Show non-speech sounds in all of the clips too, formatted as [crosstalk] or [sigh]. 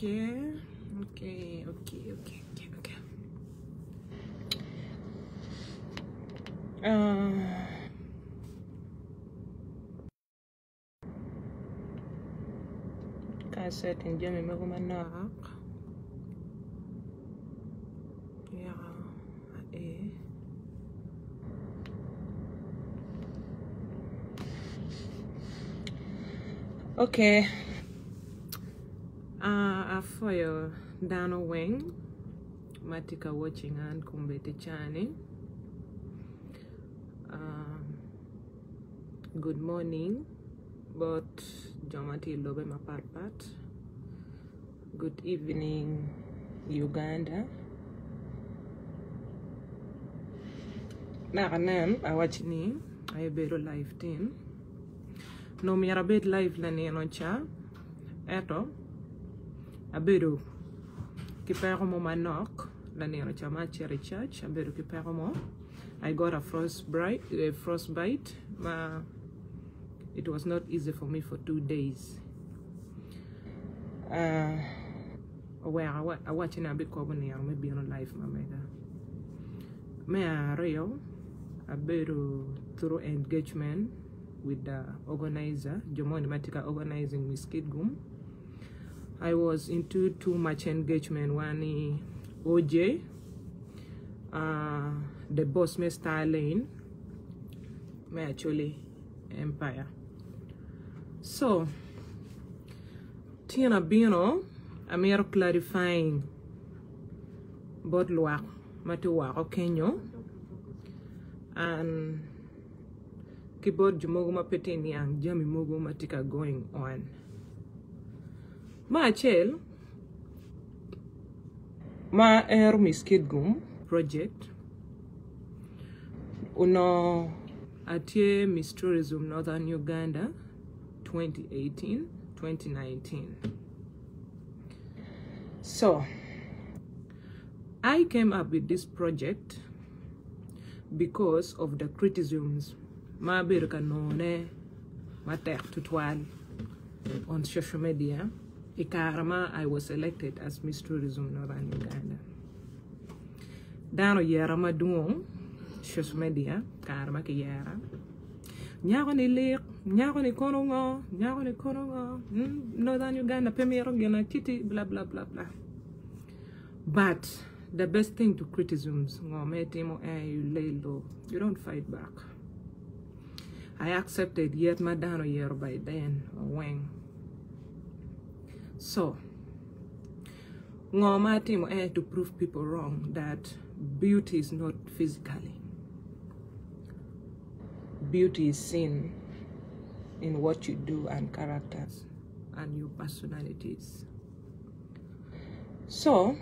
Okay, okay, okay, okay, okay, okay. Uh, kaset in jami mago manak. Yeah, eh. Okay. Uh, afoyo dano weng matika watching an kumbete chani. Um, good morning, but jomati lobe maparpat. Good evening, Uganda. Nakanan awachni ayebero live tin. No miara bet live la neno cha. Eto abedo I got a frostbite, a frostbite. It was not easy for me for two days. Uh, where I, wa- I watching a cover near maybe on life, my mega. Me a real, a through engagement with the organizer, Jomoni Matika organizing with Skidgum. I was into too much engagement. One OJ, uh, the boss, Mr. Lane, me Acholi Empire. So, Tina Bino, I'm here clarifying both luak matiwa Kenyo and keyboard jumogo mapete yang jami mogo going on. Ma achel, ma er Miss Kitgum project. Uno atie Miss Tourism Northern Uganda 2018 2019 so I came up with this project because of the criticisms ma bir ka none ma tutwal on social media ikarama I was elected as Miss Tourism Northern Uganda. Dano yera ma duong social media karma ki yera. Nyako ni lik nyako ni kono ngo nyako ni kono ngo mm, Northern Uganda pemiro gena titi blah blah blah blah but the best thing to criticisms eh you lay low you don't fight back. I accepted yet madano year by then when so ngoma timo eh to prove people wrong that beauty is not physically. Beauty is seen in what you do and characters and your personalities. So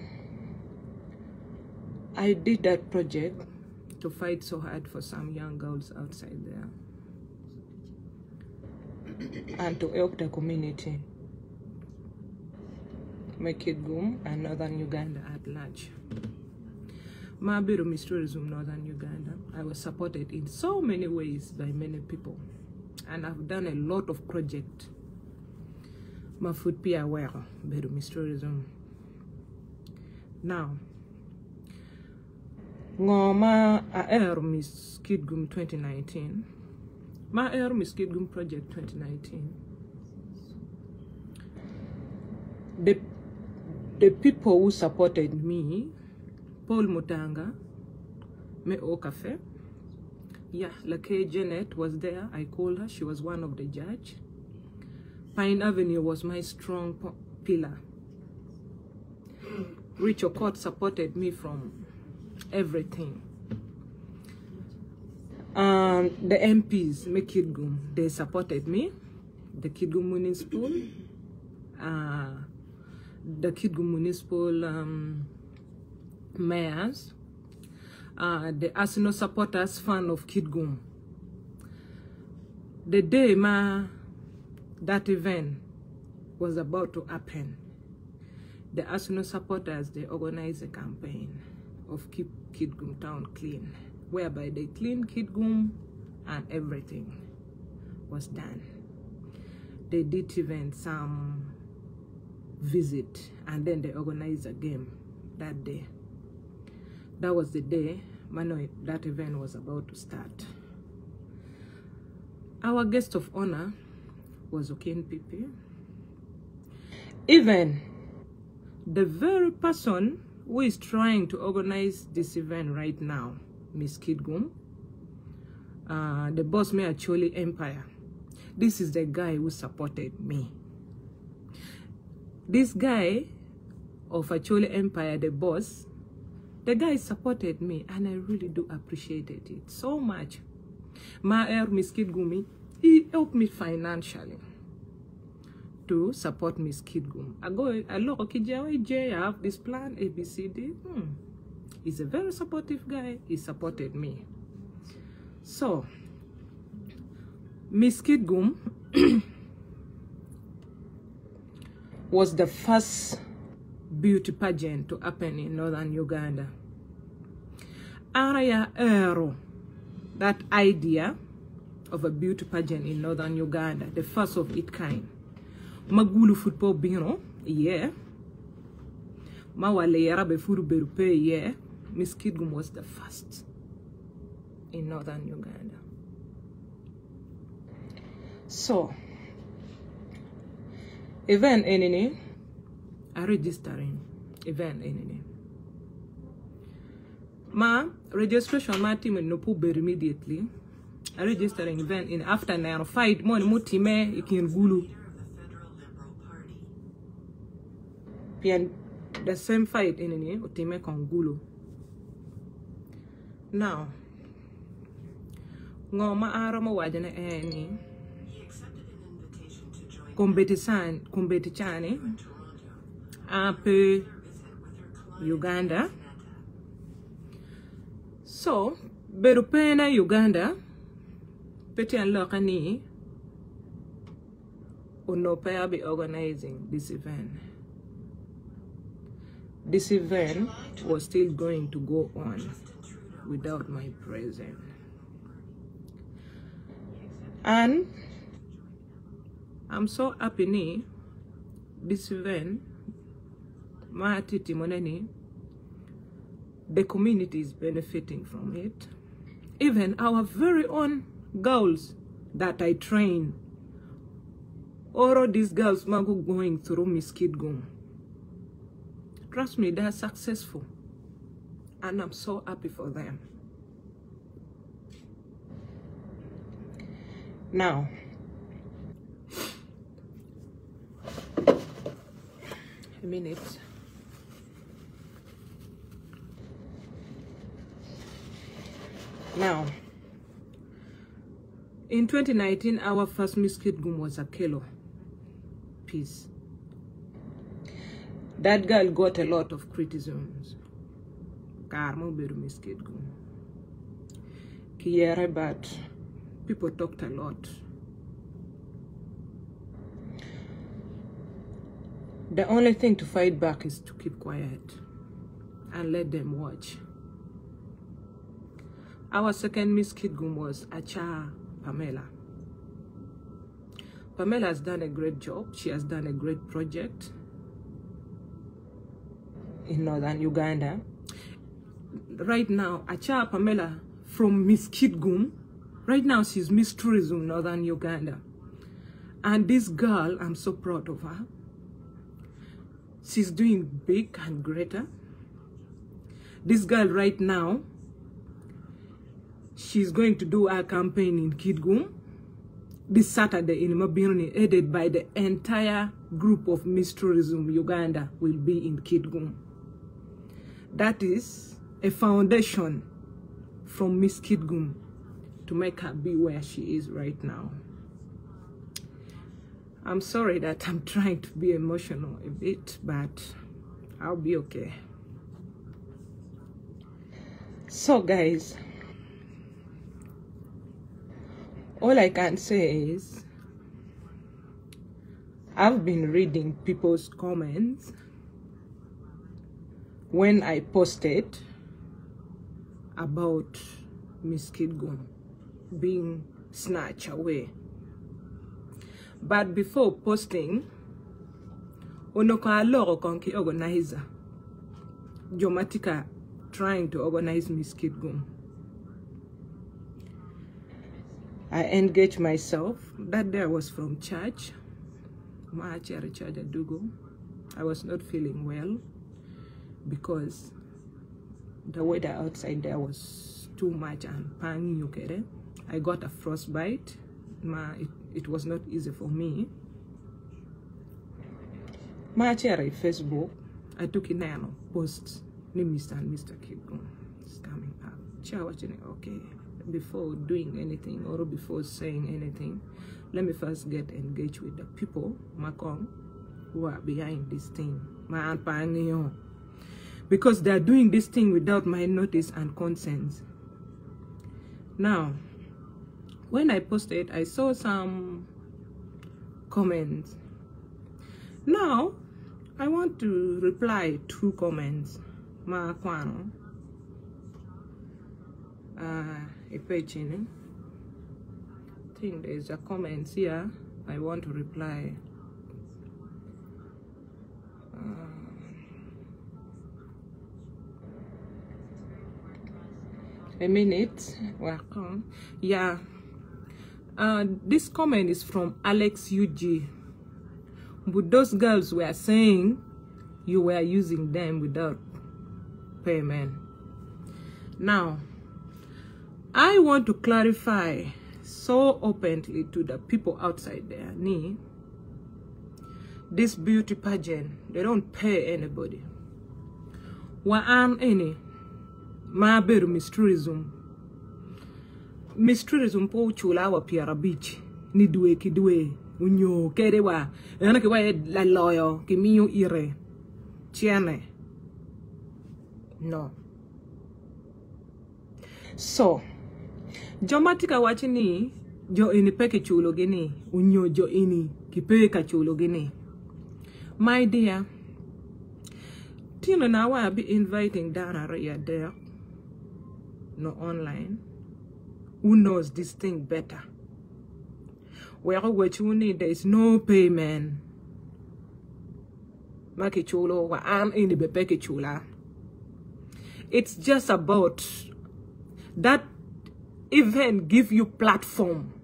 I did that project to fight so hard for some young girls outside there and to help the community boom and northern Uganda at large. My Mabiru is Tourism Northern Uganda, I was supported in so many ways by many people and I've done a lot of projects. My food pia aware, Miss Tourism. Now, ngoma a air Miss Kitgum 2019. Ma air Miss Kitgum project 2019. The the people who supported me, Paul Mutanga, Me Okafe, yeah, Lake Janet was there. I called her. She was one of the judge. Pine Avenue was my strong pillar. Rich Okot supported me from everything. Um, the MPs, Mekidgum, they supported me. The Kitgum Municipal, uh, the Kitgum Municipal um, mayors, uh, the Arsenal supporters fan of Kitgum. The day ma that event was about to happen, the Arsenal supporters they organized a campaign of keep Kitgum town clean, whereby they clean Kitgum and everything was done. They did even some visit and then they organized a game that day. That was the day Mano, that event was about to start. Our guest of honor was Okin Pipi. Even the very person who is trying to organize this event right now, Miss Kitgum, uh, the boss me Acholi Empire. This is the guy who supported me. This guy of Acholi Empire, the boss, the guy supported me and I really do appreciate it so much. My air Miss Kidgumi, he helped me financially to support Miss Kitgum. I go, I look, okay, I have this plan, ABCD. Hmm. He's a very supportive guy. He supported me. So, Miss Kitgum [clears throat] was the first beauty pageant to happen in northern Uganda. Araya Ero, that idea of a beauty pageant in northern Uganda, the first of its kind. Magulu football bino, yeah. Mawale Yarabe Furuberupe, yeah. Miss Kitgum was the first in northern Uganda. So, event enini are registering event enini. Ma registration ma team no puber immediately. A registering event in after na fight mo ni mutime ikin gulu. Pian the same fight enini utime kon gulu. Now, ngoma mo wajana eni competichane un peu Uganda. So beru pena Uganda. Peti an lokani Unope be organizing this event. This event was still going to go on without my presence. And I'm so happy ni this event matiti moneni the community is benefiting from it. Even our very own girls that I train all of these girls mago going through Miss Kitgum trust me they're successful and I'm so happy for them. Now a minute. Now, in 2019, our first Miss Kitgum was a kilo piece. That girl got a lot of criticisms. Karmo beru Kitgum. Kiere, but people talked a lot. The only thing to fight back is to keep quiet and let them watch. Our second Miss Kitgum was Acha Pamela. Pamela has done a great job. She has done a great project in northern Uganda. Right now, Acha Pamela from Miss Kitgum, right now she's Miss Tourism Northern Uganda. And this girl, I'm so proud of her. She's doing big and greater. This girl right now, she's going to do a campaign in Kitgum this Saturday in Mabiruni, headed by the entire group of Miss Tourism Uganda will be in Kitgum. That is a foundation from Miss Kitgum to make her be where she is right now. I'm sorry that I'm [laughs] trying to be emotional a bit, but I'll be okay. So guys, all I can say is I've been reading people's comments when I posted about Miss Kitgum being snatched away but before posting onoko aloko konki organizer jomatika trying to organize Miss Kitgum. I engaged myself. That day I was from church. Maachari church at Dugo. I was not feeling well because the weather outside there was too much and pang yukere. I got a frostbite. Ma, it, it was not easy for me. Maachari Facebook. I took in a post ni Mr. and Mr. Kitgum. It's coming up. It. Okay. Before doing anything or before saying anything, let me first get engaged with the people, Makong, who are behind this thing. My aunt Because they are doing this thing without my notice and consent. Now, when I posted, I saw some comments. Now, I want to reply two comments. Ma kwano. Uh, I think there's a comment here. I want to reply. Uh, a minute. Welcome. Yeah. Uh, this comment is from Alex UG. But those girls were saying you were using them without payment. Now, I want to clarify so openly to the people outside there, nee, this beauty pageant, they don't pay anybody. Wa an any, ma Tourism. Miss Tourism po chula wa piara beach, ni due ki due, unyo kere wa, yana ki wa la loyo, ki miyo ire, chiane. No. So, joma tika wachi ni jo ini peke chulo gini unyo jo ini kipe ka chulo gini my dear tino na wa be inviting Dana Raya there no online who knows this thing better? Where what you need there is no payment. Maki chulo wa am in the chula. It's just about that event give you platform.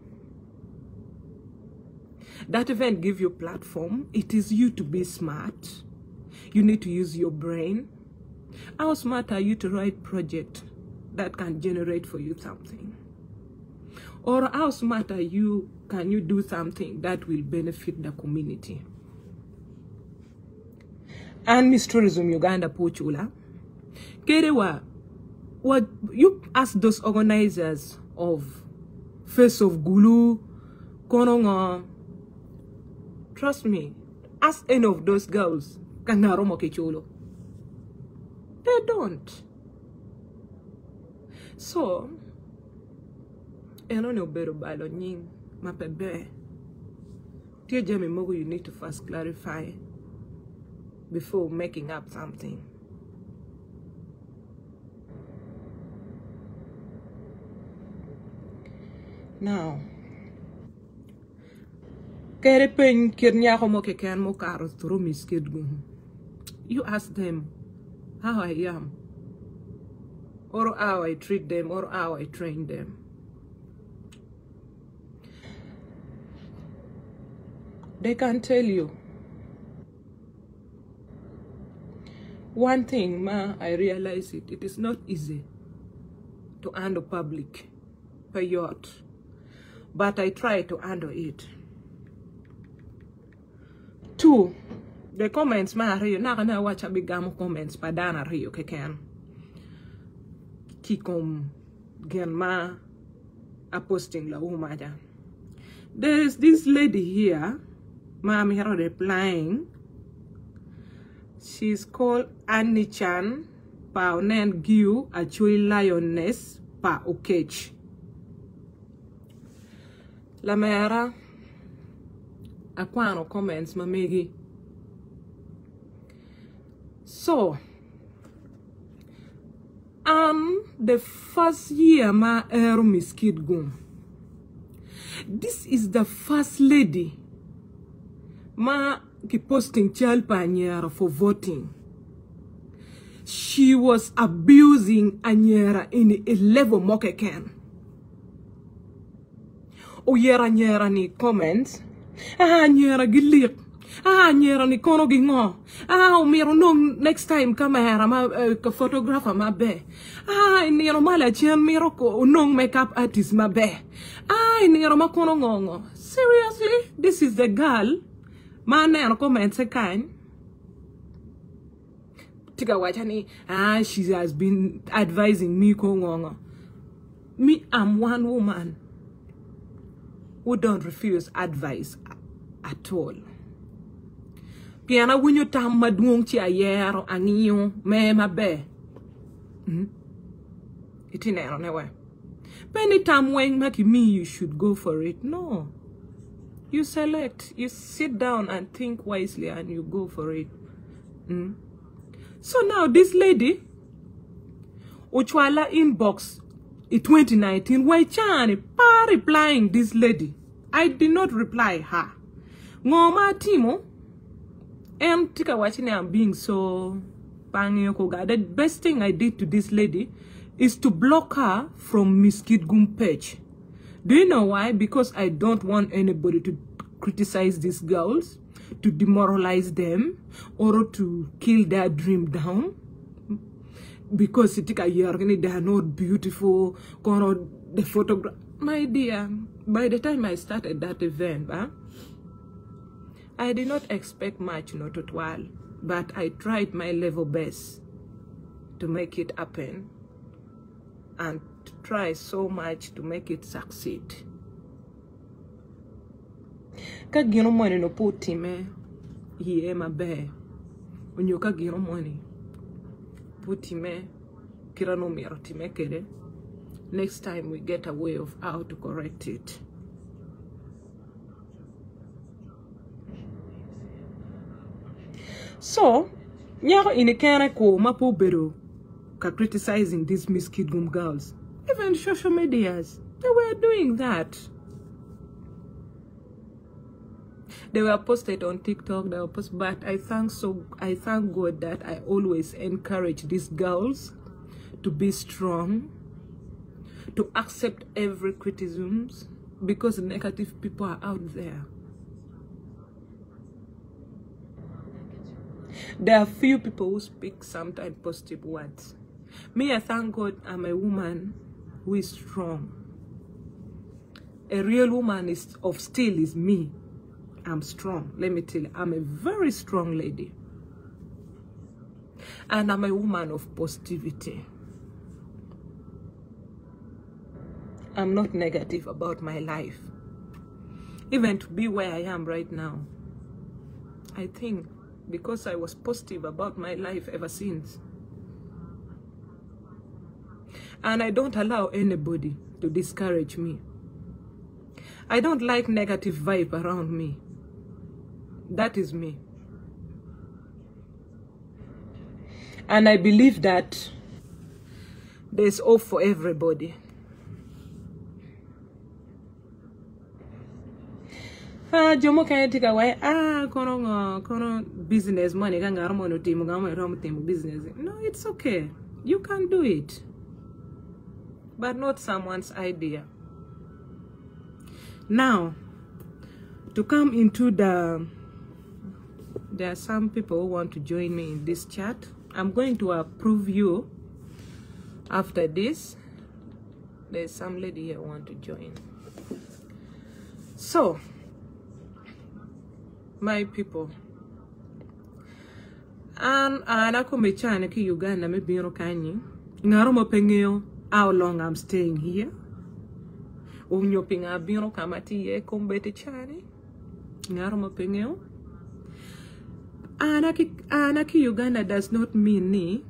That event give you platform it is you to be smart. You need to use your brain. How smart are you to write project that can generate for you something or how smart are you can you do something that will benefit the community and Miss Tourism Uganda Pochula Kerewa what you ask those organizers of Face of Gulu, Kononga, trust me, ask any of those girls, Kanaromo Kecholo. They don't. So, Eh, eno ne obero balo nying mapebe. Tie jami mogo you need to first clarify before making up something. Now, kere pen kir nyako mo keken through Miss Gum. You ask them how I am, or how I treat them, or how I train them. They can tell you. One thing, ma, I realize it. It is not easy to handle public payout but I try to handle it. Two, the comments ma rio na kana wacha bigamo comments pa dana rio keken. Kikom gen ma a posting la umaja. There's this lady here, ma I'm here replying. She's called Annie Chan, pa onen giu a chui lioness pa okech. La mera aquano comments mamegi. So um the first year ma ero Miss Kitgum. This is the first lady ma ki posting chal pa anyera for voting. She was abusing anyera in a level moke ken. Oyera anyera ni comments. Ah, anyera gilik. Ah, anyera ni kono gi ngo. Ah, umiro no next time camera ma uh, ka photographer ma be. Ah, niro mala chien miro ko nong makeup artist ma be. Ah, niro ma kono ngongo. Seriously? This is the girl ma neno comments e kany? Tika wacha ni ah she has been advising me ko ngongo. Me i'm one woman who don't refuse advice at all. Piana winyo tam maduong chi ayero ang'iyo me mabe hmm? itinero ne we. Penny tam weng me you should go for it. No you select, you sit down and think wisely and you go for it. Mm. So now this lady, Uchwala inbox in 2019, why chani pa replying this lady. I did not reply her. Ngoma Timo, em tika watching I'm being so The best thing I did to this lady is to block her from Miss Kid page. Do you know why? Because I don't want anybody to criticize these girls, to demoralize them, or to kill their dream down. Because they are not beautiful, the photograph. My dear, by the time I started that event, huh, I did not expect much, not at all, but I tried my level best to make it happen. And try so much to make it succeed. Ka gino mwene no po time hiye mabe. Onyo ka gino mwene po time kira no miro time kede. Next time we get a way of how to correct it. So, nyako inikere ko mapo bedo ka criticizing these Miss Kidgum girls. Even social medias, they were doing that. They were posted on TikTok, they were posted, but I thank so I thank God that I always encourage these girls to be strong, to accept every criticisms because negative people are out there. There are few people who speak sometimes positive words. Me, I thank God I'm a woman who is strong. A real woman is of steel is me. I'm strong. Let me tell you, I'm a very strong lady. And I'm a woman of positivity. I'm not negative about my life. Even to be where I am right now. I think because I was positive about my life ever since. And I don't allow anybody to discourage me. I don't like negative vibe around me. That is me. And I believe that there's hope for everybody. Ah, jomo kaya tika wai ah kono nga business money kanga armo no timu kama rom timu business. No, it's okay. You can do it. But not someone's idea. Now, to come into the there are some people who want to join me in this chat. I'm going to approve you after this. There's some lady here want to join. So, my people, an an ako mechane ki Uganda me biro kanyi ngaro mo pengeo how long I'm staying here unyo pinga biro kama tiye kumbete chane ngaro mo pengeo anaki anaki Uganda does not mean me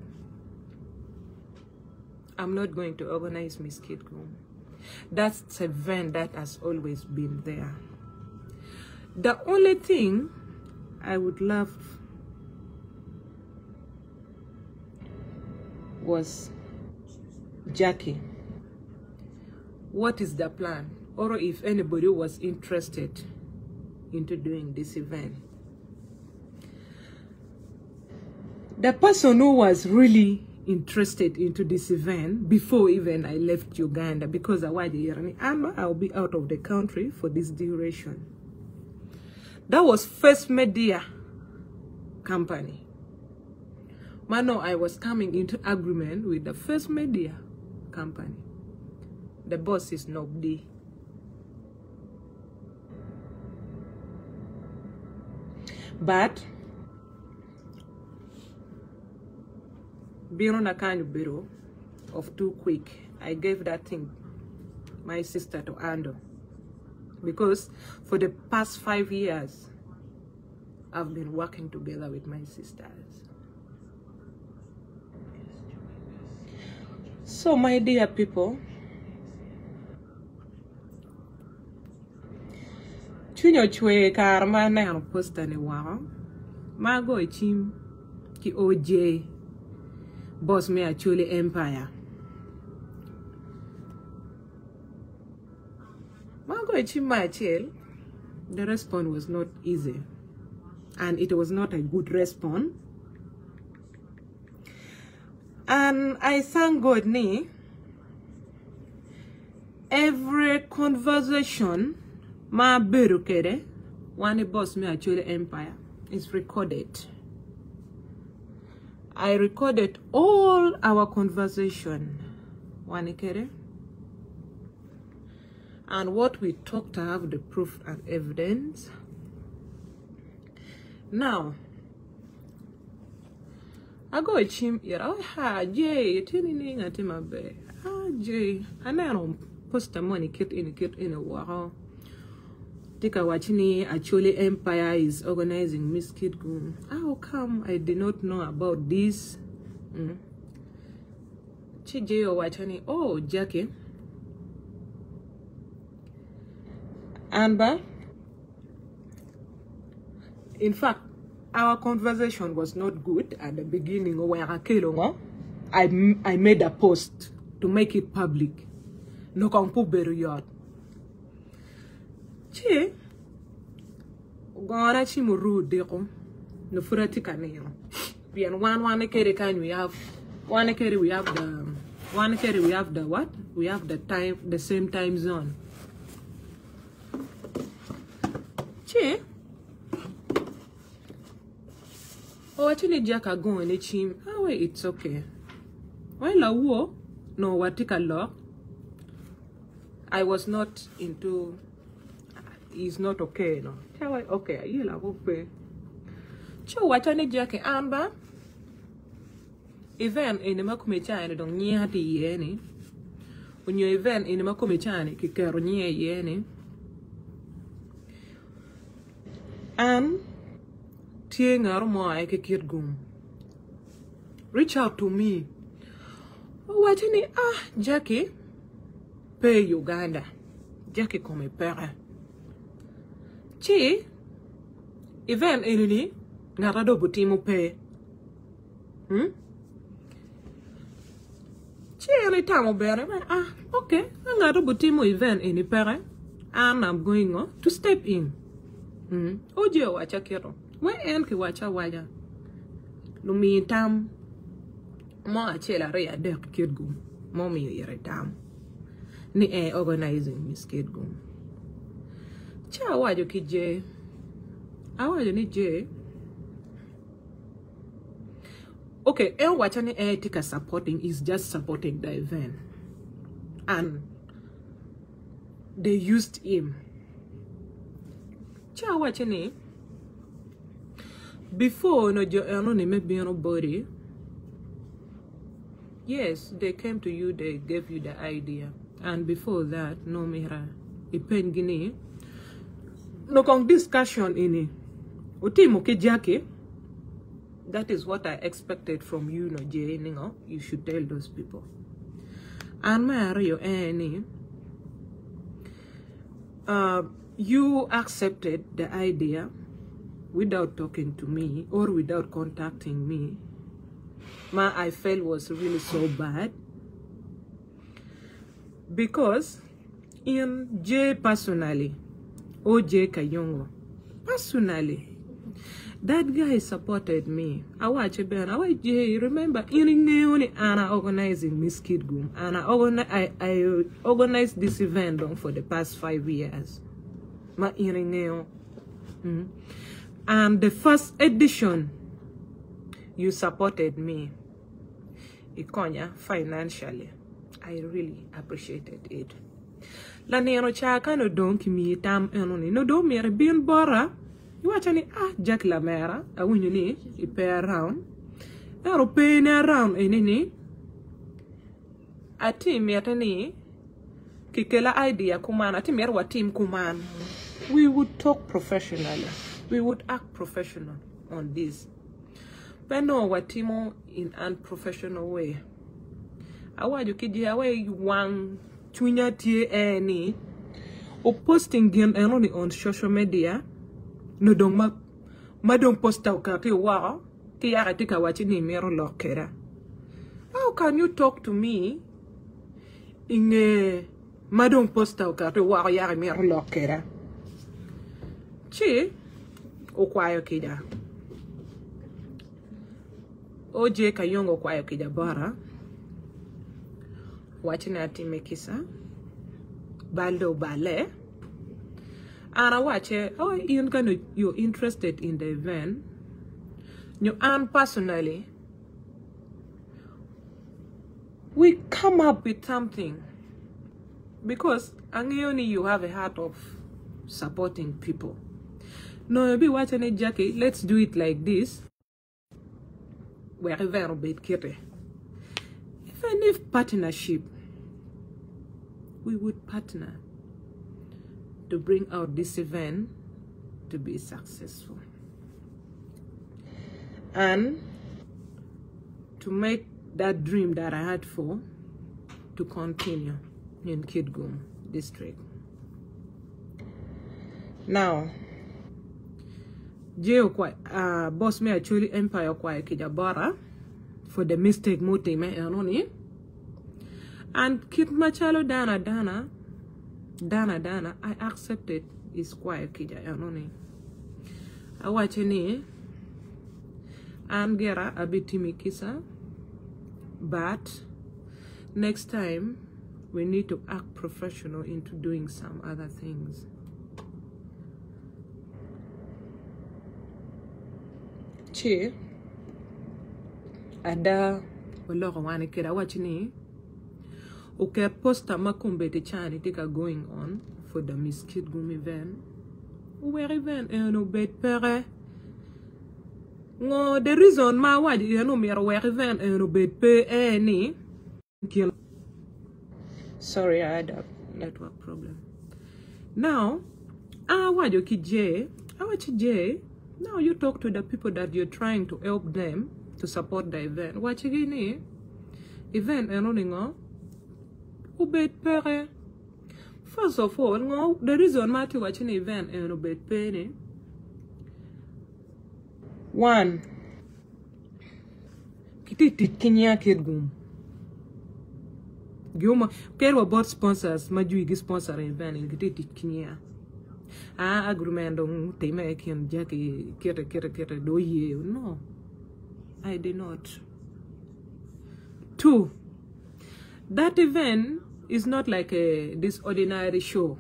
I'm not going to organize Miss Kid Groom. That's a event that has always been there. The only thing I would love was Jackie. What is the plan? Or if anybody was interested into doing this event. the person who was really interested into this event before even I left Uganda because I was I'll be out of the country for this duration. That was First Media Company. Mano, I was coming into agreement with the First Media Company. The boss is Nobdi. But being on a kind of of too quick, I gave that thing my sister to handle. Because for the past five years, I've been working together with my sisters. So, my dear people, chunyo chwe kar ma neno posta ni wako mago e chim ki OJ boss me Acholi empire. Mago e chim ma achiel the response was not easy and it was not a good response and I thank God ni every conversation ma beru kede one boss me Acholi empire is recorded. I recorded all our conversation one kede and what we talked I have the proof and evidence. Now ago chim ira ha je tini ni ngati mabe ah je anero posta money kit in kit in a waro Tika Wachini Acholi Empire is organizing Miss Kitgum. How come I did not know about this? Mm. Chije Wachani, oh, Jackie. Amber, in fact, our conversation was not good at the beginning where I, I made a post to make it public. No kampu beriyot. Chi, gora chi muru deko, no furati kaneo. Bien one one kere kan we have one kere we have the one kere we have the what? We have the time the same time zone. Chi, Oh, actually, Jack are going to him. Ah, oh, wait, it's okay. Well, la wo, no, what take a law. I was not into. He's not okay, no. Tell okay, you la wo pe. Cho what any Jack amba. Event in the makumechani don't near the yeni. When you event in the makumechani, kikero near yeni. And tie ngaro mo ay ke Kitgum. Reach out to me wacho ni ah Jackie pay Uganda Jackie come pere. Chi? Event eni ni ngata do butimo pay hmm? Chi eni tamo bere? Ah okay ngata butimo event eni pere. And I'm going on to step in. Hmm? Oje wacha kero we en ki wacha waja lumi tam mo achiel ariyo adek kid gum. Momiyo yere tam. Ni e organizing miss kid gum. Cha awajo ki je awajo ni je okay en wacha ni e tika supporting is just supporting the event. And they used him. Cha awacho ni before no jo ano ni maybe nobody yes they came to you they gave you the idea. And before that no mira ipen gini no kong discussion ini. Utimo ke that is what i expected from you no jeninga you should tell those people. And my ariyo any? Uh you accepted the idea without talking to me or without contacting me my I felt was really so bad. Because in J personally or J Kayongo personally that guy supported me. Awache ben awache je remember in ana organizing miss Kitgum ana organize, I, I organized this event for the past five years. Ma mm. And the first edition you supported me. Ikonya financially i really appreciated it. La neno cha ka no don kimi tam eno ni. No do mere bin bora. Iwacho ni ah jack lamera awinjo ni ipe around. Ero pene around ini ni. Atim yata ni kikela idea kuman. Atim yar watim kuman. We would talk professionally we would act professional on this. Peno watimo in unprofessional way. Awajo kiji awe wang chunya tie eni. O posting gin eno on social media no dong ma ma dong posta ka ti wa ti ya ti ka wachi ni mero lokera. How can you talk to me inge ma dong posta ka ti wa ya mero lokera. Chi o kwayo kija oje kayongo kwayo kija bora. Wachne atime kisa baldo bale. And awache oh in kind of you're interested in the event you and personally we come up with something. Because angioni you have a heart of supporting people no be watching Jackie let's do it like this. Wherever kite even if partnership we would partner to bring out this event to be successful. And to make that dream that I had for to continue in Kitgum district. Now, Jeo kwa uh, boss me Acholi empire kwa kijabara for the mistake mote me enoni and kit machalo dana dana dana dana I accepted is kwa kija enoni awache ni? An gera abitimi kisa. But next time we need to act professional into doing some other things chi? Ada. Oloko wane kira wachi ni. Uker poster ma kumbete chani tika going on for the Miss Kitgum event uwer event eh, eno bet pere. Ngo the reason ma waji eno miero wer event eh, eno bet pe eh, eni sorry I had a network problem. Now awajo ki J awachi J now you talk to the people that you're trying to help them to support the event. Wachi gini event eno ni ngo ubet pere? First of all ngo the reason ti wachi ni event eno bet pere. One. Kiti tit kinya Kitgum giuma kerwa bot sponsors ma jui gi sponsor event kiti tit kinya a agrumendo time kin jaki kete kete kete do ye no i did not. Two. That event is not like a this ordinary show.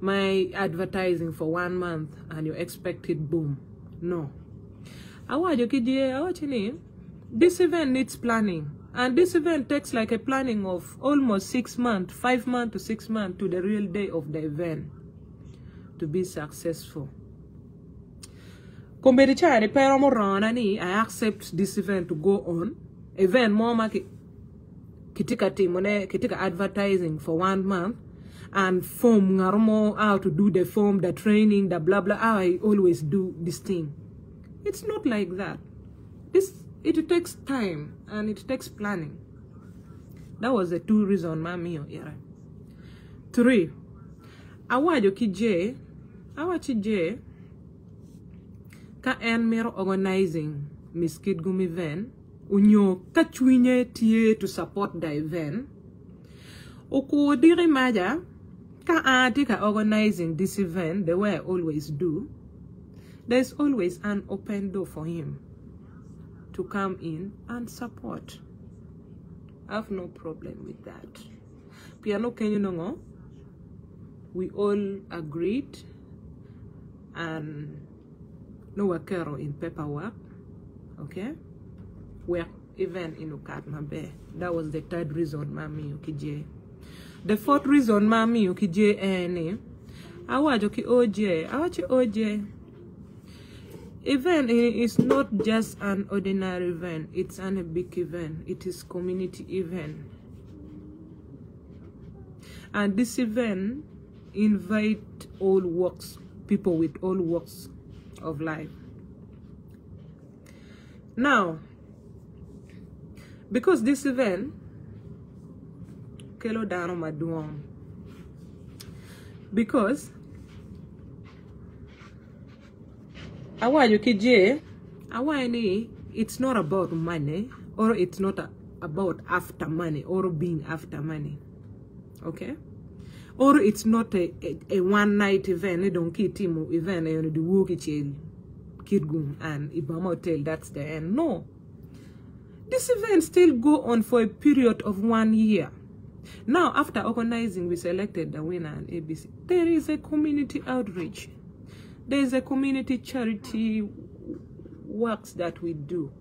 My advertising for one month and you expected boom. No. Awajo kijie awachini this event needs planning. And this event takes like a planning of almost six months five months to six months to the real day of the event to be successful. Kombedi chani pero morona ni i accept this event to go on. Event moma ki kitika timone eh, kitika advertising for one month and form how to do the form the training the blah blah how i always do this thing. It's not like that. This it takes time and it takes planning. That was the two reason mami era three awajo ki je awachi je ka en mero organizing Miss Kitgum event unyo ka chunye tie to support the event uku diri maja ka ati ka organizing this event the way I always do there's always an open door for him to come in and support. I have no problem with that. Piano Kenya Nongo, we all agreed and no wakero in paperwork, okay? We're even in Ukat Mabe. That was the third reason, Mami Ukije. The fourth reason, Mami Ukije, any. Eh, Awajo ki OJ, awachi OJ. Event is not just an ordinary event, it's an a big event. It is community event. And this event invite all walks, people with all walks of life. Now, because this event, Kelo Dano Maduong, because awajo kije awani it's not about money or it's not about after money or being after money. Okay or it's not a, a, a one night event. Don't kitimo event. You know the work Kitgum and ibama hotel. That's the end. No. This event still go on for a period of one year. Now after organizing we selected the winner and abc there is a community outreach. There's a community charity works that we do.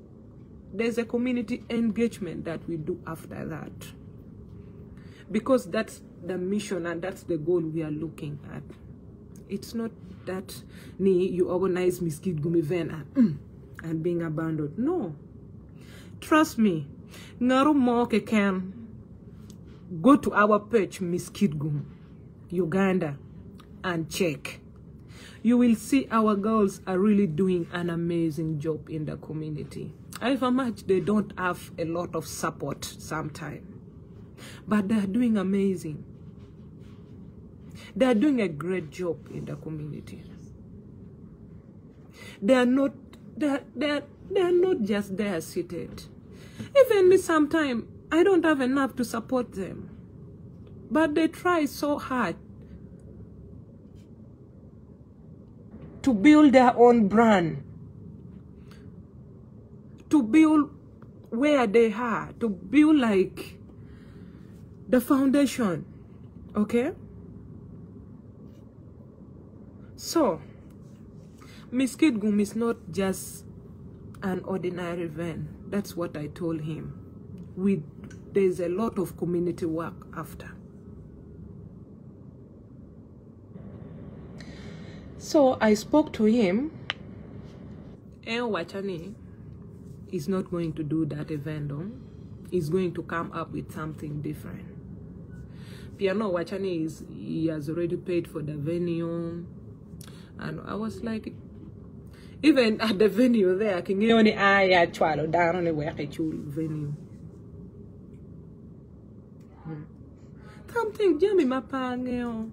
There's a community engagement that we do after that. Because that's the mission and that's the goal we are looking at. It's not that ni you organize Miss Kitgum event and, mm, and being abandoned. No. Trust me. Ngaru Moke can go to our page Miss Kitgum, Uganda, and check you will see our girls are really doing an amazing job in the community. However much they don't have a lot of support sometimes. But they are doing amazing. They are doing a great job in the community. They are not they are, they are, they are not just there seated. Even me sometimes I don't have enough to support them. But they try so hard to build their own brand, to build where they are, to build like the foundation, okay? So, Miss Kitgum is not just an ordinary event. That's what I told him. We, there's a lot of community work after. So I spoke to him. El Wachani is not going to do that event. He's going to come up with something different. Piano Wachani is he has already paid for the venue. And I was like, even at the venue there, I can only I chwalo down on the work venue. Something Jamie Mapangeo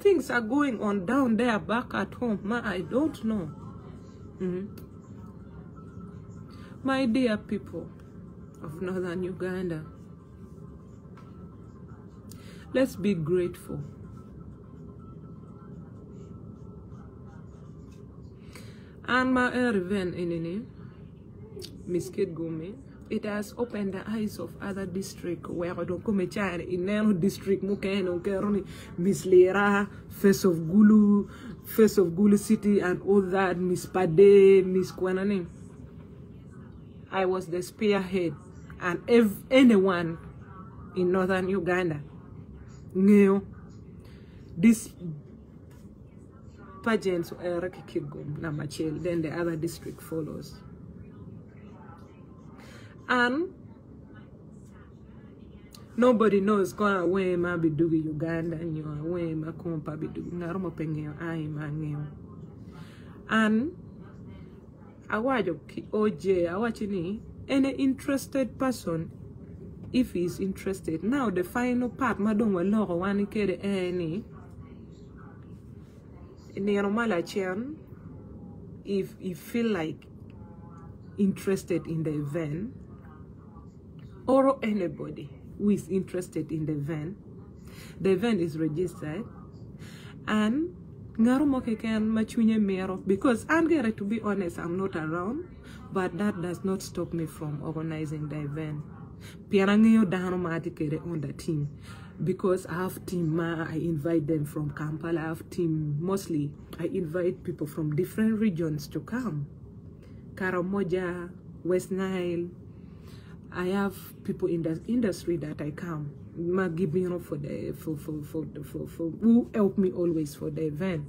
things are going on down there back at home. Ma, I don't know. Mm. My dear people of northern Uganda, let's be grateful. And my event er in Miss Kid Gumi it has opened the eyes of other districts where I don't come china in Nano district mukeno keroni Miss Lera, Face of Gulu, Face of Gulu City and all that, Miss Pade, Miss Kwanani. I was the spearhead and if anyone in northern Uganda. Knew this pageants uh, were Namachel, then the other district follows. And nobody knows kwa wema bidugu Uganda nyo wema kumpa bidugu ngaromo pengeo ai mangeo. And awajo ki oje awachini any interested person if he is interested now the final part madong waloko wani kere any eh, nero malachian if you feel like interested in the event or anybody who is interested in the event. The event is registered and because I'm getting to be honest I'm not around but that does not stop me from organizing the event piana ng'eyo dano on the team because I have team I invite them from Kampala. I have team mostly I invite people from different regions to come. Karamoja West Nile. I have people in the industry that I come. Ma give me for the for for, for for for who help me always for the event.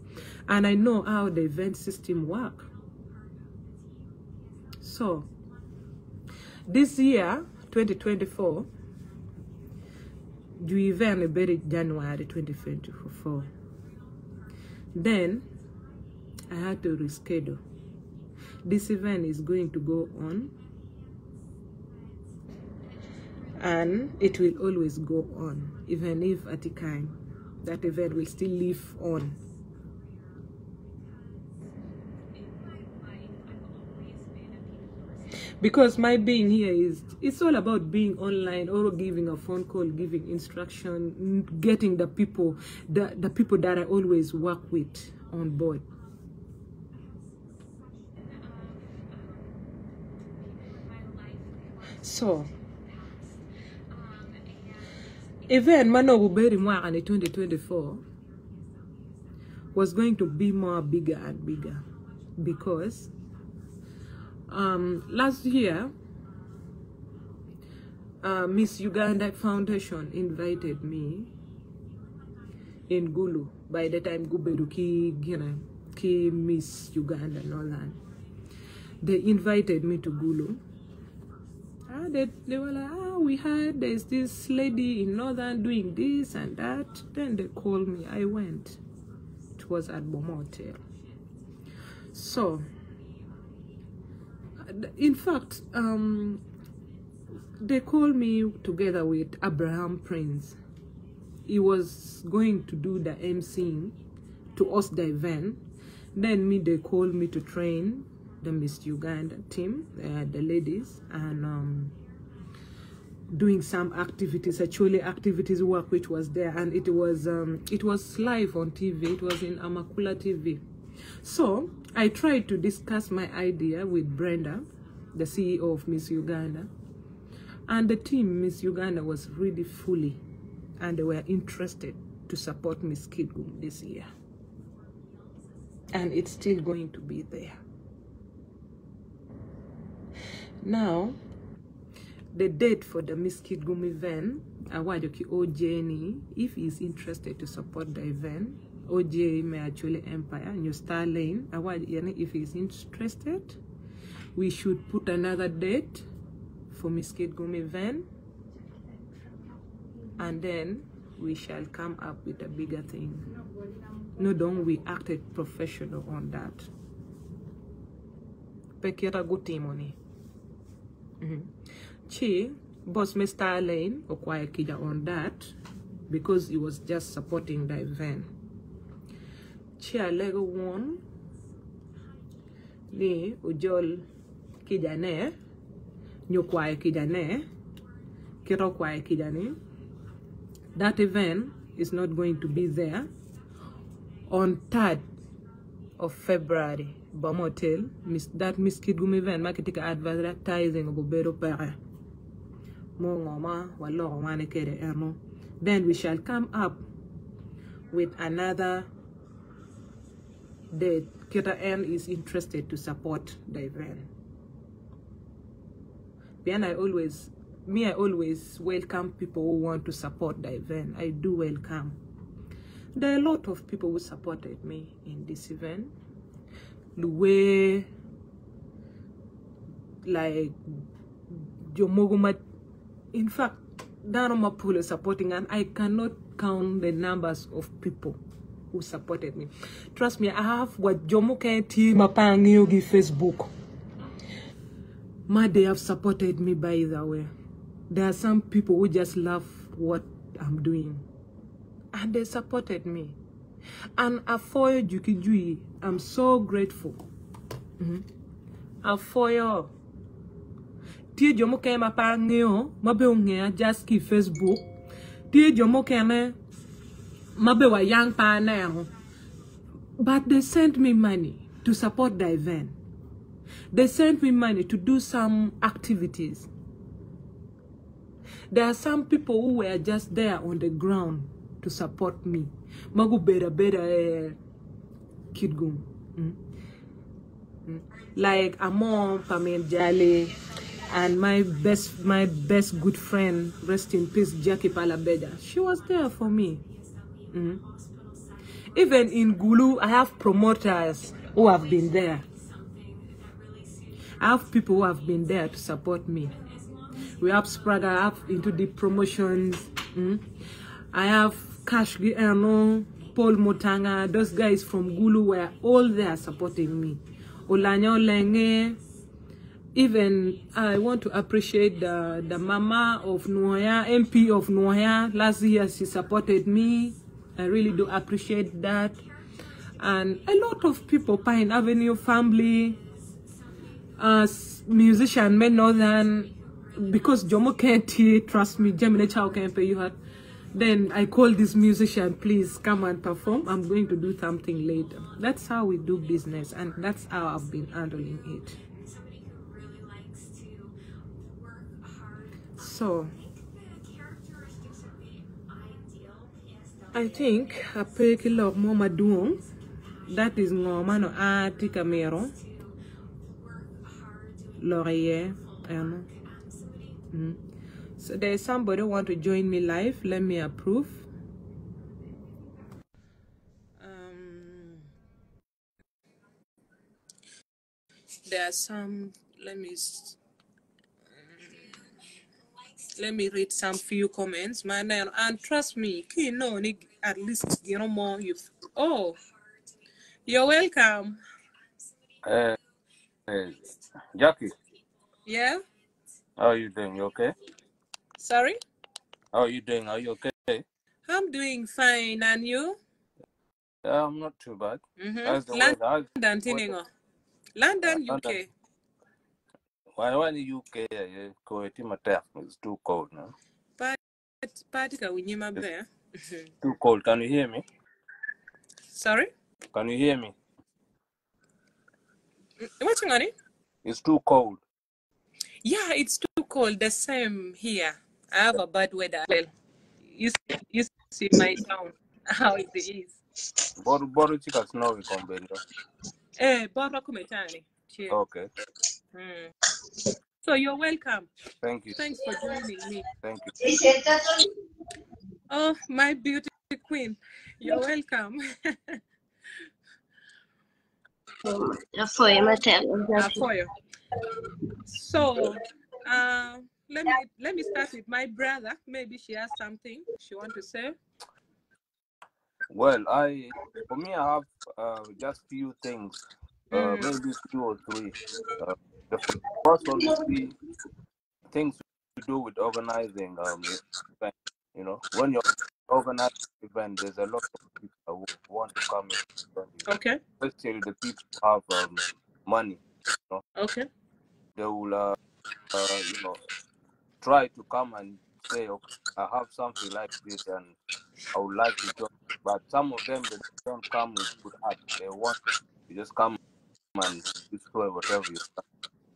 And I know how the event system work. So this year 2024 the event buried January 2024 then I had to reschedule. This event is going to go on and it will always go on even if at the time that event will still live on because my being here is it's all about being online or giving a phone call giving instruction getting the people the, the people that i always work with on board. So even event manobuberi mwaka ni 2024 was going to be more bigger and bigger because um, last year uh, Miss Uganda Foundation invited me in Gulu by the time Guberu ki gina ki Miss Uganda and all that. They invited me to Gulu. Ah, they, they were like, ah, we heard there's this lady in Northern doing this and that. Then they called me. I went. It was at Boma Hotel. So, in fact, um, they called me together with Abraham Prince. He was going to do the emceeing to host the event. Then me, they called me to train the Miss Uganda team, uh, the ladies, and um, doing some activities, actually activities work which was there, and it was um, it was live on TV. It was in Amakula TV. So I tried to discuss my idea with Brenda, the CEO of Miss Uganda, and the team Miss Uganda was really fully, and they were interested to support Miss Kitgum this year, and it's still going to be there. Now, the date for the Miss Kitgum event, Awajoki OJ if he's interested to support the event, OJ Acholi Empire, New Star Lane, if he's interested, we should put another date for Miss Kitgum event, and then we shall come up with a bigger thing. No, don't we acted professional on that. Pekira good team on it. Mm-hmm. Chi, boss Mr. Lane, Okwaya Kija on that because he was just supporting the event. Chi Alego won ni ujol Kija ne, nyokwaya Kija ne, kiro kwaya Kija ni. That event is not going to be there on 3rd of February. Bamotel, miss, that Miss Kitgum event, makitika advertising Bobero Pere. Then we shall come up with another date. Kita N is interested to support the event. I always, me, I always welcome people who want to support the event. I do welcome. There are a lot of people who supported me in this event. The way, like, Jomoguma, in fact, Danoma Pool is supporting, and I cannot count the numbers of people who supported me. Trust me, I have what Jomoke team Mapangi Facebook. Ma, they have supported me by the way. There are some people who just love what I'm doing. And they supported me. And Afoyo Jukijui, I'm so grateful. Mm-hmm. Afoyo. Tie jomo ke ma pa ngeo, mabe ungea just ki Facebook. Tie jomo ke ne mabe wa yang pa na. But they sent me money to support the event. They sent me money to do some activities. There are some people who were just there on the ground to support me. Magu bera bera eh, Kitgum. Mm. Mm. Like Amon Pamel Jale and my best my best good friend, rest in peace, Jackie Palabeda. She was there for me. Mm. Even in Gulu, I have promoters who have been there. I have people who have been there to support me. We have I have into the promotions. mm. I have Cash Giano, Paul Motanga, those guys from Gulu were all there supporting me. Olanyo Lenge, even I want to appreciate the, the mama of Nwoya, MP of Nwoya. Last year she supported me. I really do appreciate that. And a lot of people, Pine Avenue family, as musician, men northern, because Jomo can't hear, trust me, Gemini Chow can't pay you had. Then I call this musician, please come and perform. I'm going to do something later. That's how we do business, and that's how I've been handling it. somebody who really likes to work hard. So The characteristics of the ideal PSW I think a peki lok mo maduong. That is ngoma no ati kamero. Laurier. ano. Mm. So there's somebody want to join me live. Let me approve. Um, there are some. Let me. Let me read some few comments, man. And, and trust me, you know, at least you know more. You. Oh, you're welcome. Hey, Jackie, Yeah. how are you doing? You okay? Sorry. How are you doing? Are you okay? I'm doing fine, and you? Yeah, I'm not too bad. Weather? How's London, the weather? Tiningo. Uh, London, London. UK. Why, the UK? To. It's too cold now. Party ka winyima It's bear. too cold. Can you hear me? Sorry? Can you hear me? What's on it? It's too cold. Yeah, it's too cold. The same here. I have a bad weather. Well, you see, you see my town, how it is. Boru boru chika snow we come bendo. Eh, Barbara Kumetani. Chill. Okay. Mm. So you're welcome. Thank you. Thanks for joining me. Thank you. Oh, my beauty queen. You're welcome. Jag får ju mig till. Apoyo. So, uh, let me let me start with my brother. Maybe she has something she want to say. Well, I for me, I have uh, just few things. Uh, Mm. maybe two or three. Uh, the first one would be things to do with organizing um event. You know, when you're organizing event, there's a lot of people who want to come in, Okay. especially the people who have um, money. You know, Okay. they will uh, uh, you know try to come and say, okay, I have something like this and I would like to join. But some of them they don't come with good heart. They want to just come and destroy whatever you.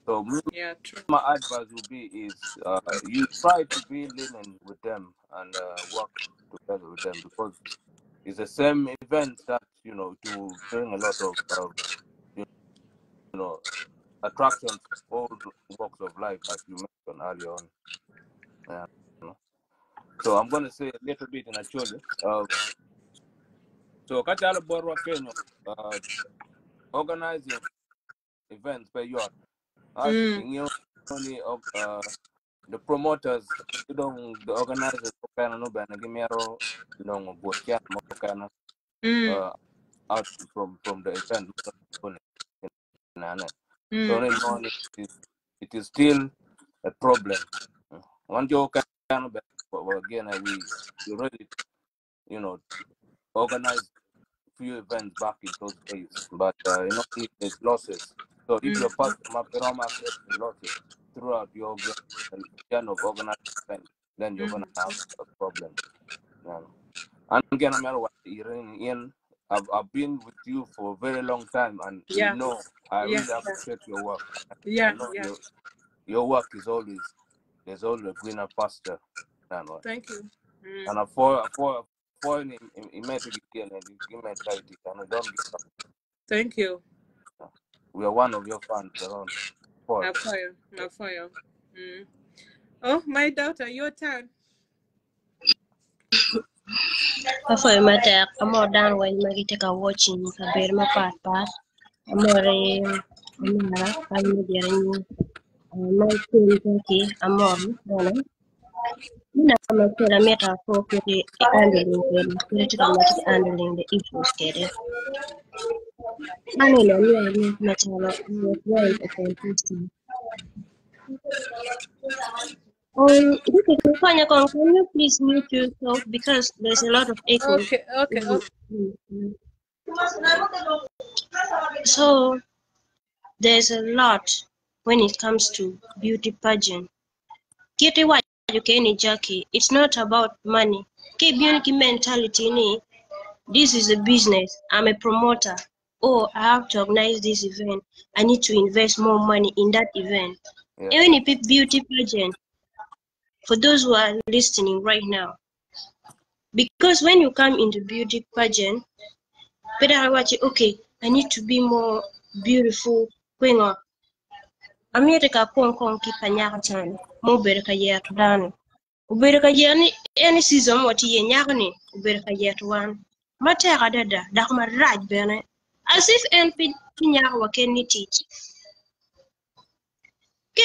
So me, Yeah. True. my advice would be is uh, you try to be lenient with them and uh, work together with them because it's the same event that you know to bring a lot of uh, you know attractions all walks of life as you mentioned earlier on. Yeah, you know. So I'm gonna say a little bit in Acholi. Uh, so Kachala Borwa Kenya uh, organizing events per year. As Mm. in you only uh, the promoters, you know, the organizers, of no gimero, you know, Bokia, kind Mm. uh, out from from the event. So Mm. no, it is it is still a problem. One joke of again, we we already, you know, organized few events back in those days, but uh, you know, it, there's losses. So if Mm. you're part of Mapiroma getting losses throughout your kind of organized event, then you're Mm. gonna have a problem. Know. And again, I'm not what you're in, in I've, I've been with you for a very long time, and Yeah. you know I Yeah, really yeah. appreciate your work. Yeah, yeah. your your work is always there's always a greener pasture. You know. Thank you. Mm. And I for for for in in in mentality and in mentality, and don't give up. Thank you. We are one of your fans around. For Now for you. Now for you. Mm. Oh, my daughter, your turn. Afoy matek amo dan way magite ka watching ka ber ma pat pat amore amara kami dere ni mai kun ki amor dona Mina kama kera meta for kiri handling kiri critical matter handling the issues. Ani na ni ani matala very authenticity. Um, is Kufanya Kong, can you please mute yourself because there's a lot of echo. Okay, okay, okay. So there's a lot when it comes to beauty pageant. Kiti wa Keni Jackie, it's not about money. Ke beauty mentality ni, this is a business. I'm a promoter. Oh, I have to organize this event. I need to invest more money in that event. Yeah. Even if it beauty pageant, for those who are listening right now, because when you come into beauty pageant, better watch it, okay, I need to be more beautiful. Going on. America kong kong ki panyaka chan, mo bere ka yet dan. Ubere ka yeni any season what ye nyagni, ubere ka yet one. Matera dada, dak ma raj bene. As if NP nyaka wa ken ni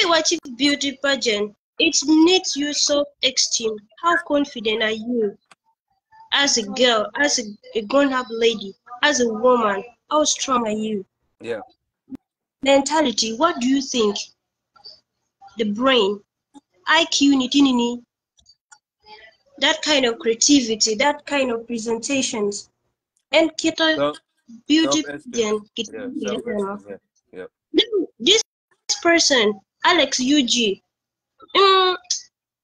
watch it beauty pageant. It needs you self-esteem. How confident are you as a girl, as a, a grown-up lady, as a woman? How strong are you? Yeah. Mentality. What do you think? The brain, IQ, nitinini, that kind of creativity, that kind of presentations, and kita Self beauty self esteem. pageant. kita Yeah. ni Self ano. esteem. Yeah. Yeah. This person, Alex UG, mm,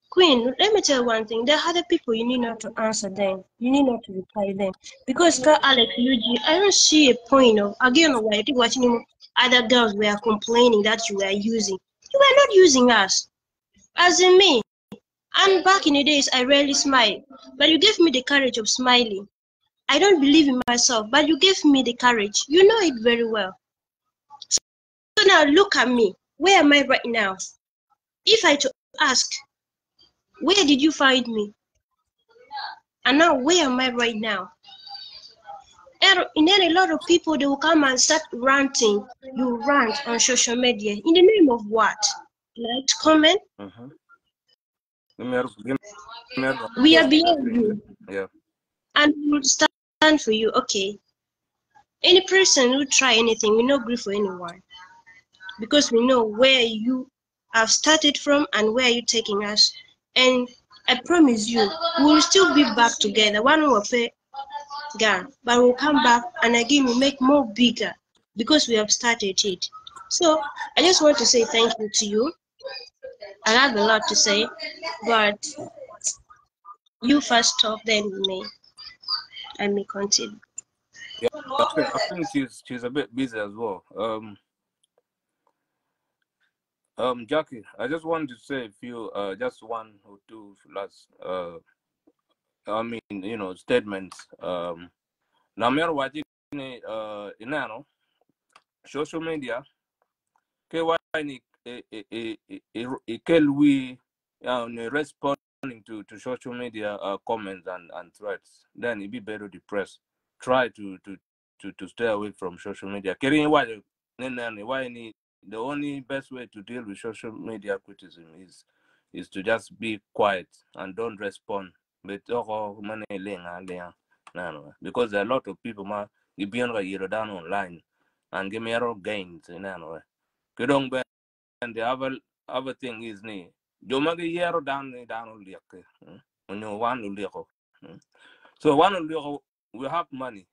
Queen, let me tell you one thing. There are other people you need not to answer them. You need not to reply them. Because Alex UG, I don't see a point of again why I think watching other girls were complaining that you were using. You were not using us. As in me. And back in the days I rarely smile. But you gave me the courage of smiling. I don't believe in myself, but you gave me the courage. You know it very well. So now look at me. Where am I right now? If I to ask, where did you find me? And now where am I right now? Er, and and then a lot of people they will come and start ranting. You rant on social media in the name of what? Like comment? Mm-hmm. Give me a, give me a, We are beyond you. Yeah. and we will stand for you. Okay. Any person who try anything, we not agree for anyone. Because we know where you have started from and where you're taking us. And I promise you, we will still be back together. One will pay gun, but we'll come back and again we'll make more bigger because we have started it. So I just want to say thank you to you. I have a lot to say, but you first talk, then me. I may continue. Yeah. I think, she's she's a bit busy as well. Um. Um, Jackie, I just wanted to say a few, uh, just one or two last, uh, I mean, you know, statements. Um, me watching, uh, inano, social media, ke e, e, we, uh, responding to, to social media, uh, comments and, and threats, then it be better depressed. Try to, to, to, to stay away from social media. The only best way to deal with social media criticism is is to just be quiet and don't respond. Because there are a lot of people ma down online and give me a gains you know. And the other other thing is ni joma ga yero down ni down mm, on liak. When you want to liak. Mm. So one of we have money.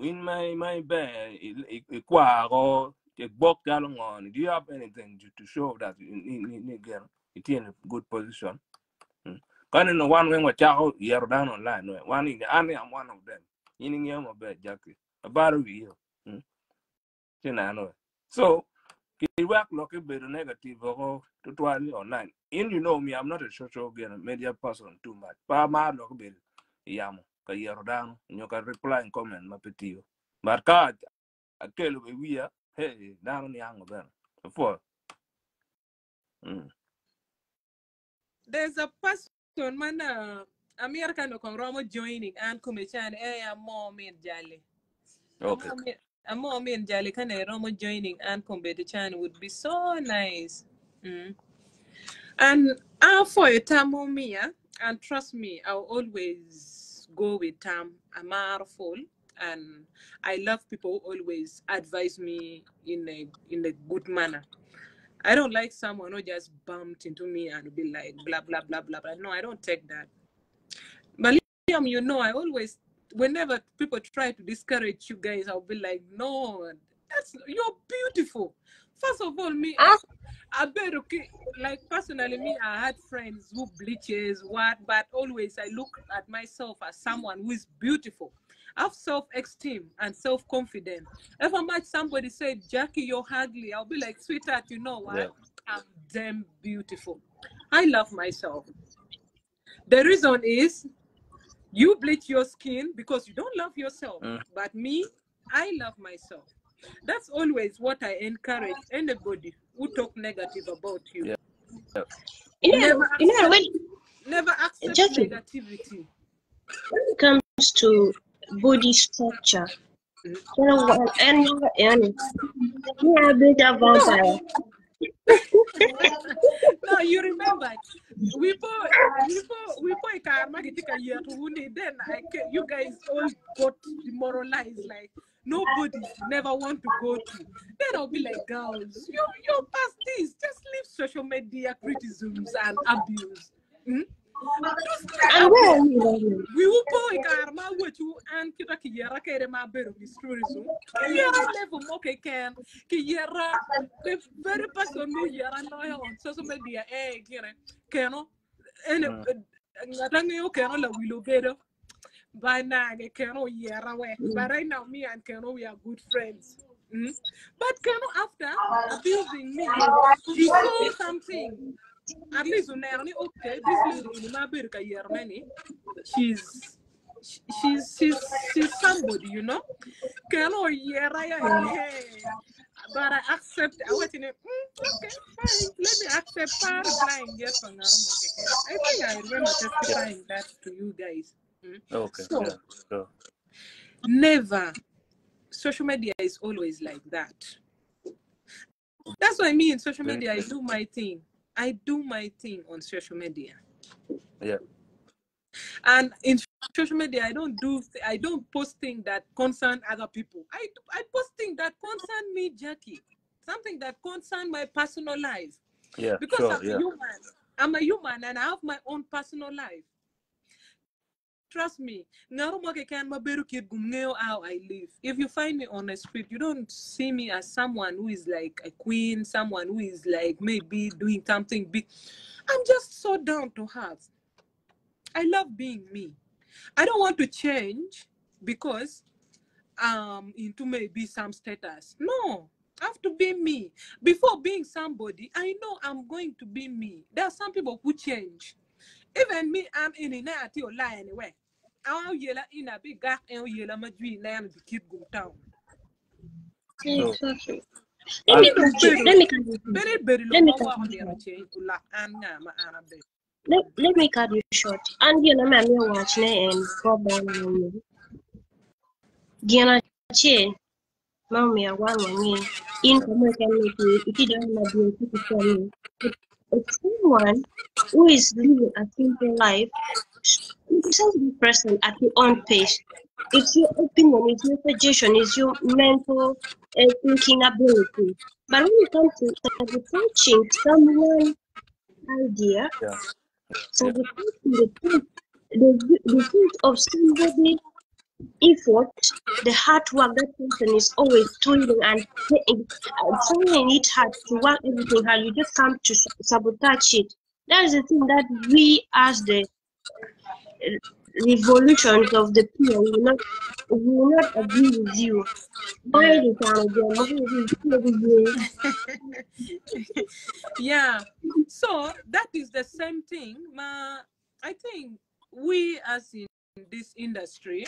In my my bed, it take book galong on. Do you have anything to, to show that you need need get it in a good position? Mm. Kan no one when what chao year down online. no. One in the I'm one of them. Yining yam of bed, Jackie. about a year. You know, so he work like a bit negative or to twenty online. And you know me, I'm not a social media person too much. But my look bit yam, ka yero down, and you can reply and comment, my petio. But God, I tell you, we are, hey, down the young then. Before. Mm. There's a person, man, uh, America no kong romo joining and kumechan eh ya mo min jali. Okay. A mo min jali kan eh romo joining and kumbedi would be so nice. Mm. And uh, for a Tamu Mia, and trust me, I'll always go with Tam. I'm full, and I love people who always advise me in a in a good manner. I don't like someone who just bumped into me and be like blah blah blah blah blah. No, I don't take that. But Liam, you know, I always whenever people try to discourage you guys, I'll be like, no, that's you're beautiful. First of all, me, Ah. I bet okay, like personally, me, I had friends who bleaches, what, but always I look at myself as someone who is beautiful. I have self-esteem and self-confidence. If I might somebody say, Jackie, you're ugly, I'll be like, sweetheart, you know what? Yeah. I'm damn beautiful. I love myself. The reason is you bleach your skin because you don't love yourself. Mm. But me, I love myself. That's always what I encourage anybody who talk negative about you. Yeah. You know, Never you know accept, when, never accept Jackie. negativity. when it comes to body structure, Mm. you know what? And and yeah, a bit of vampire. No, you remember we bought we bought we bought karma kitika year to uni. Then I you guys all got demoralized. Like nobody never want to go to. Then I'll be like, girls, you you past this. Just leave social media criticisms and abuse. Hmm? Just stay And out where there. are you right now? We will boy karma with you and kita kiyera kere ma bero mi tourism. Kiyera level mo ke ken. Kiyera the very person who yera no ya on social media eh kire. Keno ene ngatangi yo keno la wilo bedo. By now keno yera we. But right now me and Keno we are good friends. Mm? But Keno after uh, abusing me, uh, he saw something. At least when I okay, this lady in America Yermany, she's she- she's she's she's somebody, you know. Keno yera ya. But I accept I went in it. Mm, okay, fine. Let me accept part blind from I think I remember testifying that to you guys. Mm. Okay. So Yeah. So, never social media is always like that. That's what I mean. Social media, I do my thing. I do my thing on social media. Yeah. And in social media, I don't do I don't post things that concern other people. I I post things that concern me, Jackie. Something that concern my personal life. Yeah. Because Sure. I'm a human. I'm a human and I have my own personal life. Trust me, ngaro mo can maberu Kitgum ngeo how I live. If you find me on the street, you don't see me as someone who is like a queen, someone who is like maybe doing something big. I'm just so down to earth. I love being me. I don't want to change because um into maybe some status. No, I have to be me. Before being somebody, I know I'm going to be me. There are some people who change. Even me, I'm in a at your lie anyway. I'll yell in a big gap and yell a dream and the kid go town. So, Exactly. Let me and catch you. Let me catch you. Very, very Let me low cut on you the short. change. Ula and Nama Arabic. Let, let me cut you short. And you know, I'm here watching it and go down on me. Giana Che, Mommy, I want one in American maybe if you don't have the people tell me. It's someone who is living a simple life, just be present at your own pace. It's your opinion, it's your suggestion, it's your mental uh, thinking ability. But when it comes to sabotaging someone's idea, yeah. the person, the the, the of somebody effort, the hard work that person is always toiling and paying- uh, trying it hard to work everything hard, you just come to sabotage it. That is the thing that we as the uh, revolutions of the peer will not will not agree with you. Why the town again? What is it? What is it? yeah. So that is the same thing. Ma, I think we as in this industry,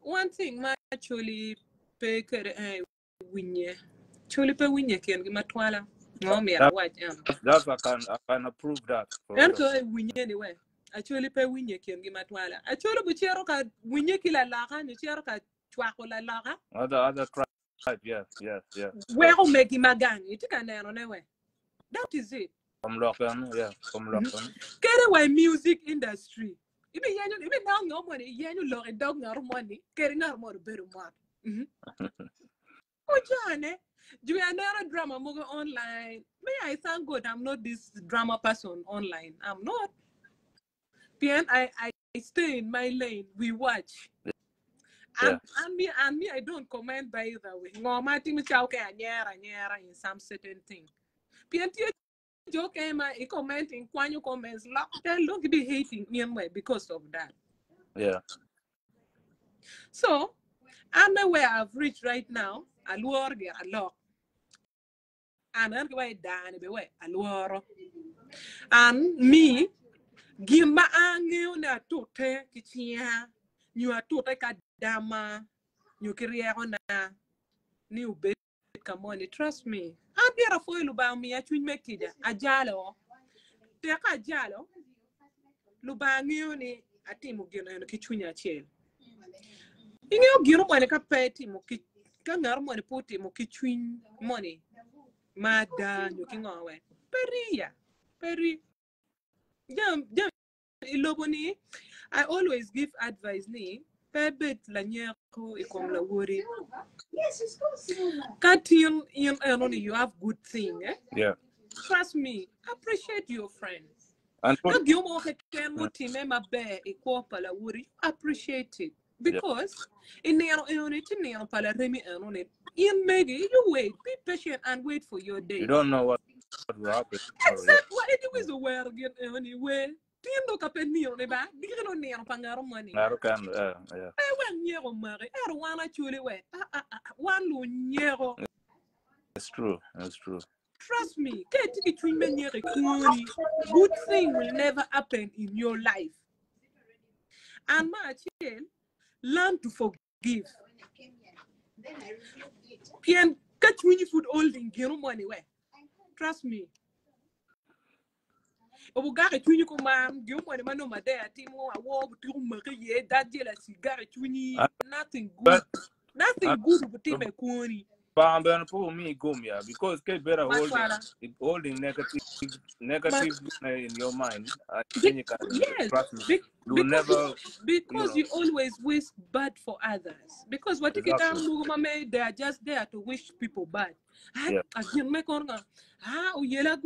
one thing ma actually pe kere eh, winye. Chuli pe winye ken gi matwala. Ngomira That, waj am. that's I can I can approve that En ko winye anyway. Actually pe winye ken gi matwala. Actually bu chero ka winye kila laga ni chero ka chwako la laga. Other other tribe, yes, yes, yes. Wero megi magani. Tika nero newe. That is it. From Lokan, yeah, from. Lokan. kere wa music industry ibe yanyu ibe na ngo mo ni yanyu lo e dog ngar mo ni kere ngar mo beru mo mhm. O jane do you another drama mo go online. Me i thank god i'm not this drama person online. I'm not. Bien i i stay in my lane. We watch. And, and me and me i don't comment by the way. Ma ti mi chao ke anyera anyera in some certain thing. Bien joke ma i commenting kwanyu comments lock then look be hating me because of that Yeah. so I'm where I've reached right now. Aluor ge alok. And I'm going down be way aluoro. And me gimba angeo na tote kichia. Nyu atote ka dama. Nyu kiriero na. Ni ubet kamoni. Trust me. I'm here for you ba mi achun mekida. Ajalo. Teka ajalo. Luba ngeo ni atimu gino eno kichunya chiel. ing'eyo gino mwane ka pe timo ki ka ng'ar mwane po timo ki chuny mwane ma danyo ki ng'owe periya peri jam jam ilobo ni i always give advice ni pe bet la nyeko i kom la wori ka tin in eno ni you have good thing eh? Yeah. trust me appreciate your friends And ka put, gimo ke ken mo time maber i kwa pala wori appreciate it because in neno eno ti neno pala remi eno ni in maybe you wait be patient and wait for your day you don't know what, what will happen. tomorrow, yeah. except what it is aware again eno ni tindo ka pe neno ne ba digno neno pangaro money. Ngaro kan, yeah, yeah. e wan nyego mare. Er wana chule we ah, ah, ah, wan lu nyego It's true. It's true. trust me ke tiki chuny me nyere kuoni good thing will never happen in your life. And ma achiel learn to forgive. Pien ka chunyi food holding gino money we trust me obugare chunyi ko mam gio money mano made atimo awo butu mare ye dadje la cigare chunyi Ah, nothing good But nothing ah, good butime kuoni but I'm gonna me gum, yeah, because get better holding holding negative negative in your mind. I think you can yes, be- You because never, you, because know. you always wish bad for others. Because what you Exactly. can they are just there to wish people bad. Ah, Yeah. again, make on nga, ah, uyela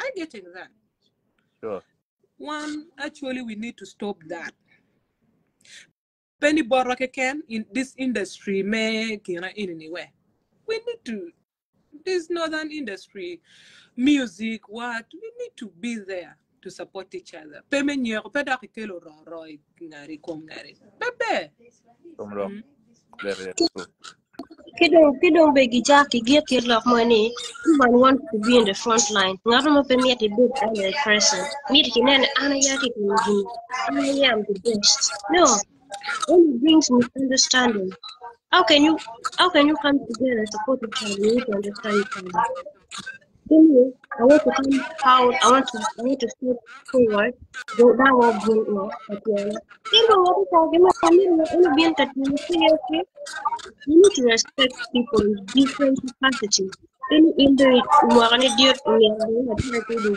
gu Miss Kitgum kongo. Uye- I getting that. Sure. One, actually, we need to stop that. Penny Borrock can in this industry, make you know, in anywhere. We need to this northern industry, music, what we need to be there to support each other. Peme nyero peda kikelo ro ro ngari kom ngari. Pepe. From true. Kidong kidong begi jaki gia kirlok money. Everyone wants to be in the front line. Ngaro mo pe miati big other person. Miati kinene ana yaki kumujini. Ana am the best. No. Only brings misunderstanding. How can you how can you come together and support each other? You need to understand each other. To I want to come out. I want to I want to step forward. Go down or go no. But yeah. Even what is talking about? I'm not that you okay. You need to respect people with different capacities. Any injury, we are to try to do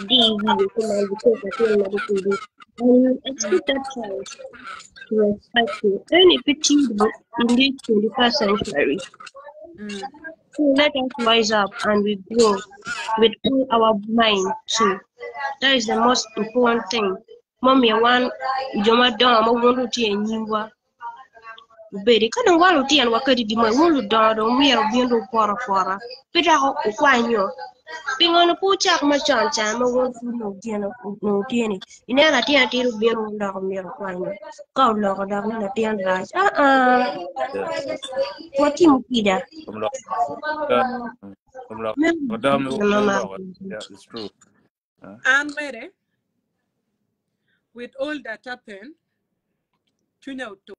because I feel like to do. You expect that child to respect you. In this 21st century. Mm. So let us rise up and we grow with all our mind too. That is the most important thing. Mommy, one, Joma Dom, I want to see a beri kada walu tian wa kadi di mai wulu dodo ya biendo fora fora pita ko kwanyo Pingon po chak ma chan chan ma wo fu no tiene no tiene. Ine la tiene tiru bien un da mi ro kwa ni. Ka lo ko da na tiene ra. Ah ah. Yeah. What you kida? From Lo- uh, Lo- Madam, you- you Mama. yeah, it's true. Uh, And Mary, with all that happened, tunya to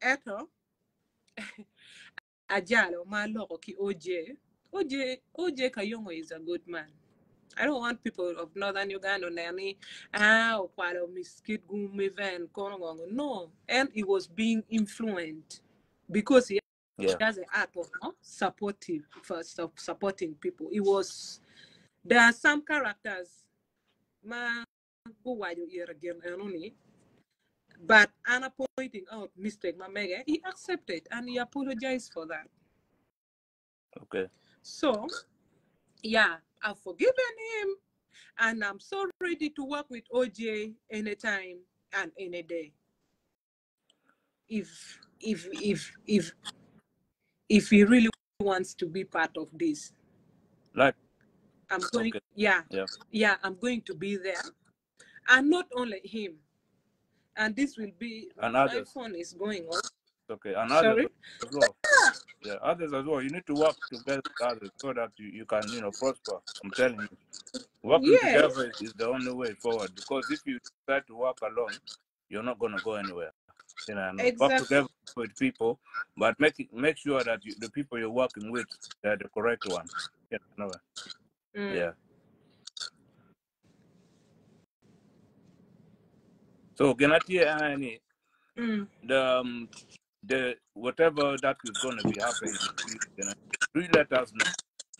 eto [laughs] ajalo maloko ki OJ. OJ OJ Kayongo is a good man. I don't want people of northern Uganda nani ah okwalo Miss Kitgum event kono no and he was being influenced because he yeah. has an art of no, supportive for supporting people. It was there are some characters ma go wide ear again but Anna pointing out mistake ma mege he accepted and he apologized for that. Okay. So yeah, I've forgiven him and I'm so ready to work with OJ anytime and any day. If if if if if he really wants to be part of this. Like, I'm going, Okay. yeah, yeah. yeah, I'm going to be there. And not only him. And this will be, And my others. phone is going off. Okay. And Sorry? others as well. Yeah, others as well. You need to work together with others so that you, you can, you know, prosper. I'm telling you. Working Yes. together is the only way forward because if you try to work alone, you're not going to go anywhere. You know, and work together with people, but make it, make sure that you, the people you're working with they're the correct ones. You know, Mm. yeah. So, Genati Mm. the um, the whatever that is going to be happening, you know, do let us know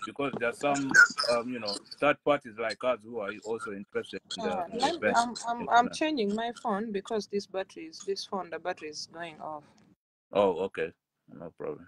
because there's some um, you know third parties like us who are also interested in the, Uh, in the let me, event. I'm, I'm, I'm changing my phone because this battery is, this phone, the battery is going off. Oh, okay, no problem.